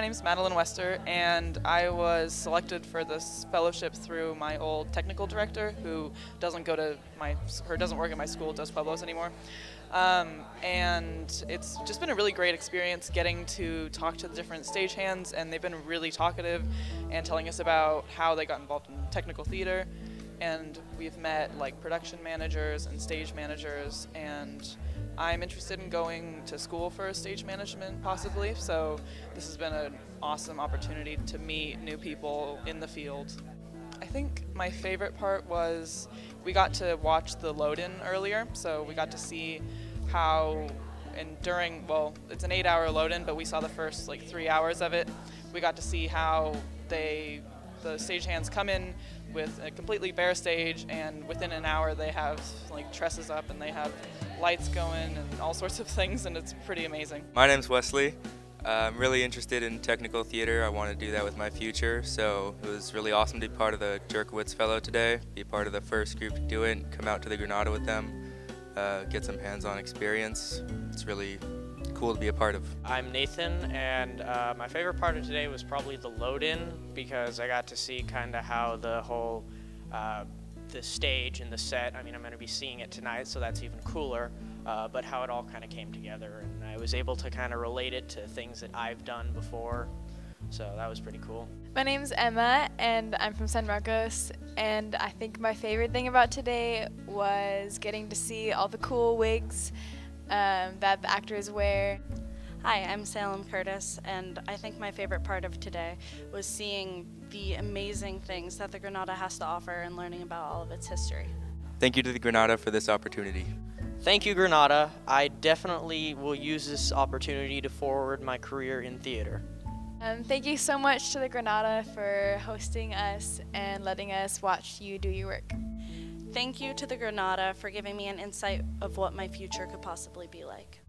name's Madeline Wester, and I was selected for this fellowship through my old technical director, who doesn't go to my or doesn't work at my school, Dos Pueblos anymore. Um, and it's just been a really great experience getting to talk to the different stagehands, and they've been really talkative and telling us about how they got involved in technical theater. And we've met like production managers and stage managers, and I'm interested in going to school for stage management possibly. So this has been an awesome opportunity to meet new people in the field. I think my favorite part was we got to watch the load in earlier, so we got to see how and during well it's an eight hour load in but we saw the first like three hours of it we got to see how they the stagehands come in with a completely bare stage and within an hour they have like trusses up and they have lights going and all sorts of things and it's pretty amazing my name's wesley I'm really interested in technical theater. I want to do that with my future, so it was really awesome to be part of the Jerkowitz Fellow today, be part of the first group to do it, come out to the Granada with them, uh, get some hands-on experience. It's really cool to be a part of. I'm Nathan, and uh, my favorite part of today was probably the load-in because I got to see kind of how the whole uh, the stage and the set. I mean, I'm going to be seeing it tonight, so that's even cooler uh, but how it all kind of came together. And I was able to kind of relate it to things that I've done before. So that was pretty cool. My name's Emma, and I'm from San Marcos. And I think my favorite thing about today was getting to see all the cool wigs um, that the actors wear. Hi, I'm Salem Curtis, and I think my favorite part of today was seeing the amazing things that the Granada has to offer and learning about all of its history. Thank you to the Granada for this opportunity. Thank you, Granada. I definitely will use this opportunity to forward my career in theater. Um, thank you so much to the Granada for hosting us and letting us watch you do your work. Thank you to the Granada for giving me an insight of what my future could possibly be like.